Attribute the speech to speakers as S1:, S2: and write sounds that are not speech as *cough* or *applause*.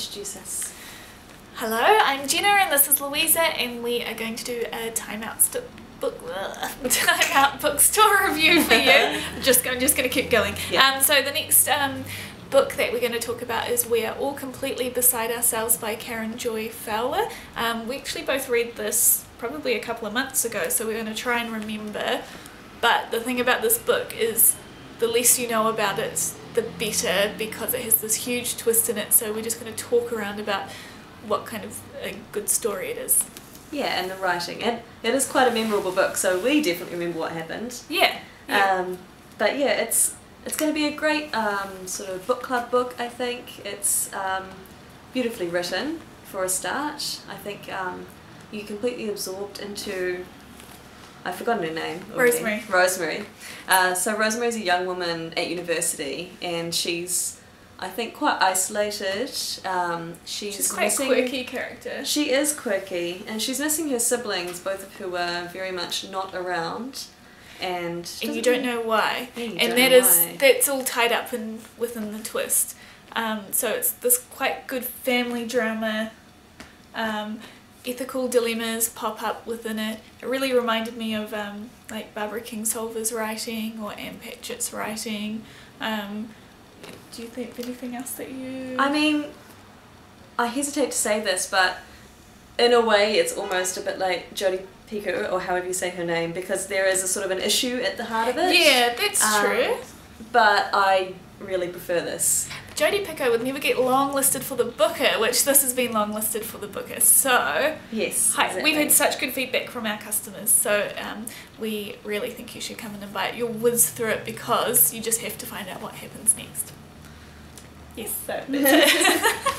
S1: introduce us?
S2: Hello, I'm Jenna and this is Louisa and we are going to do a timeout book *laughs* Time Out bookstore review for you. *laughs* just I'm just going to keep going.
S1: Yeah.
S2: Um, so the next um, book that we're going to talk about is We Are All Completely Beside Ourselves by Karen Joy Fowler. Um, we actually both read this probably a couple of months ago, so we're going to try and remember. But the thing about this book is the less you know about it, the better because it has this huge twist in it. So we're just going to talk around about what kind of a good story it is.
S1: Yeah, and the writing. It, it is quite a memorable book, so we definitely remember what happened.
S2: Yeah. yeah.
S1: Um, but yeah, it's it's going to be a great um, sort of book club book, I think. It's um, beautifully written for a start. I think um, you're completely absorbed into. I've forgotten her name. already.
S2: Rosemary.
S1: Rosemary. Uh, so Rosemary's a young woman at university, and she's, I think, quite isolated. Um, she's,
S2: She's quite
S1: missing,
S2: quirky character.
S1: She is quirky, and she's missing her siblings, both of who are very much not around. And,
S2: and you don't know why. And that is
S1: why.
S2: that's all tied up in within the twist. Um, so it's this quite good family drama. Um, ethical dilemmas pop up within it. It really reminded me of um, like Barbara Kingsolver's writing or Ann Patchett's writing. Um, do you think of anything else that you?
S1: I mean, I hesitate to say this, but in a way, it's almost a bit like Jodie Picoult, or however you say her name, because there is a sort of an issue at the heart of it.
S2: yeah, that's
S1: Um,
S2: true.
S1: But I really prefer this.
S2: Jodie Picoult would never get long listed for the Booker, which this has been long listed for the Booker. So
S1: Yes.
S2: Hi,
S1: exactly.
S2: we've had such good feedback from our customers, so um, we really think you should come in and buy it. You'll whiz through it because you just have to find out what happens next. Yes, so. *laughs* *laughs*